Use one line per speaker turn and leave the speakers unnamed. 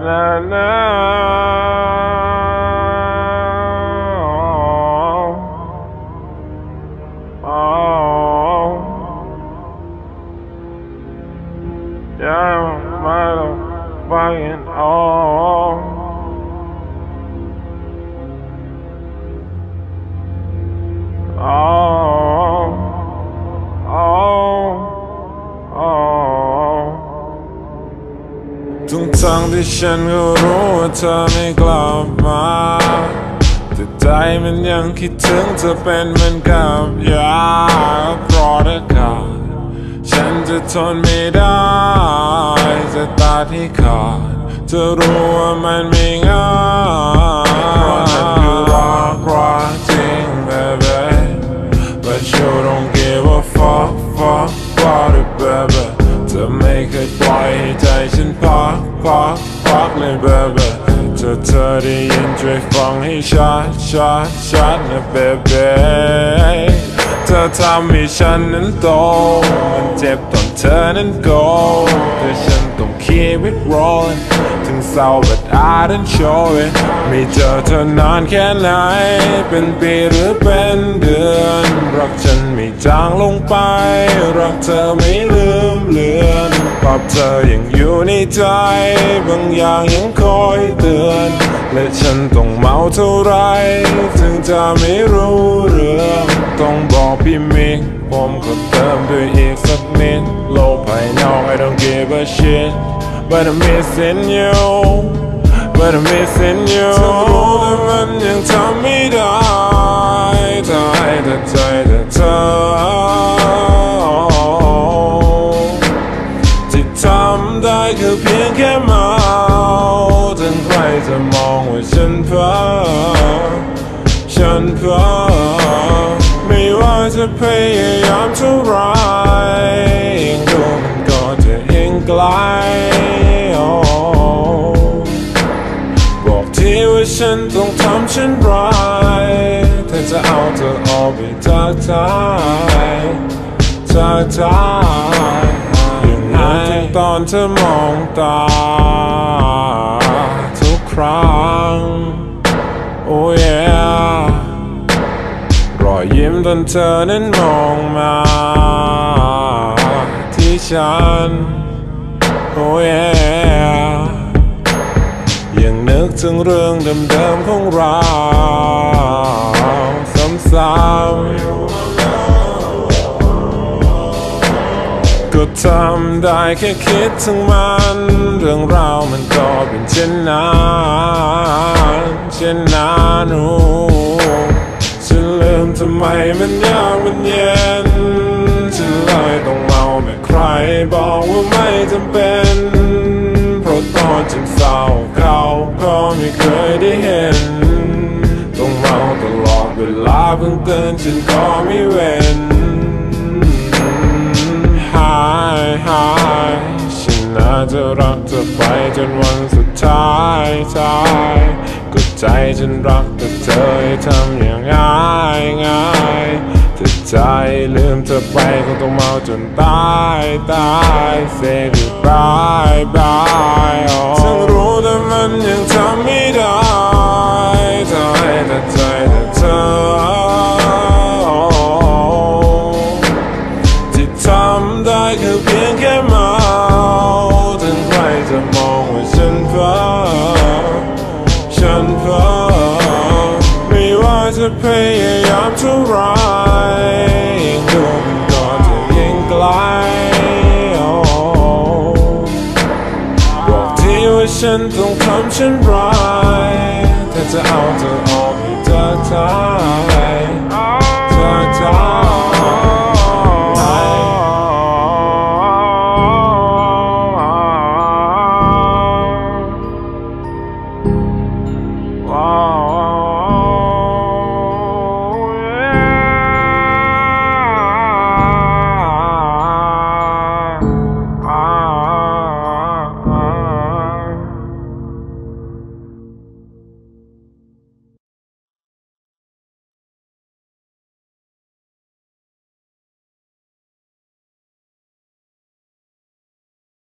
لا oh. oh, Yeah. งที่ฉันก็รู้ว่าเธอไม่กลับมาแต่ใจมันยังคิดถึงเธอเป็นเหมือนกับยาเพราะอากาศฉันจะทนไม่ได้จะตาที่ขาดจะรู้ว่ามันไม่ง่าย ปล่อยให้ใจฉันพักพักพักเลย baby เธอเธอได้ยินช่วยฟังให้ชัดชัดชัดนะ baby เธอทำให้ฉันนั้นโตมันเจ็บตอนเธอนั้นโกแต่ฉันต้อง keep it rolling ถึงเศร้า but I don't show it ไม่เจอเธอนานแค่ไหน เป็นปีหรือเป็นเดือน รักฉันไม่จางลงไป รักเธอไม่ลืม อนภาพเธอยังอยู่ในใจบางอย่างยังคอยเตือน และฉันต้องเมาเท่าไร ถึงจะไม่รู้เรื่องต้องบอกพี่มิกผมก็เติมด้วยอีกสักนิดโลกภายนอก I don't give a shit but I'm missing you but I'm missing you ฉันรู้แต่มันยังทำไม่ได้ถ้าให้แต่ใจแต่เธอ คือเพียงแค่เมาถึงใครจะมองว่าฉันเพ้อฉันเพ้อไม่ว่าจะพยายามเท่าไรยิ่งดูมันก็จะยิ่งไกลบอกทีว่าฉันต้องทำเช่นไรถ้าจะเอาเธอออกไปจากใจจากใจ อนเธอมองตา ทุกครั้ง โอ้ยรอยยิ้มตอนเธอนั้นมองมา ที่ฉัน โอ้ยยังนึกถึงเรื่องเดิมๆของเราซ้ำ ก็ทำได้แค่คิดถึงมัน เรื่องราวมันก็เป็นเช่นนั้นเช่นนั้นโอ้ฉันลืมทำไมมันยากมันเย็นฉันเลยต้องเมาแบบใครบอกว่าไม่จำเป็นเพราะตอนฉันเศร้าเขาก็ไม่เคยได้เห็น ต้องเมาตลอดเวลาเพิ่งเตือนฉันก็ไม่เว้น จะรักเธอไปจนวันสุดท้ายท้ายก็ใจฉันรักแต่เธอให้ทำอย่างง่ายง่ายถ้าใจลืมเธอไปคงต้องเมาจนตายตาย say goodbye bye ฉันรู้แต่มันยังทำไม่ได้ พยายามเท่าไรยิ่งดูมันก็จะยิ่งไกลโอ้บอกทีว่าฉันต้องทำเช่นไรถ้าจะเอาเธอออก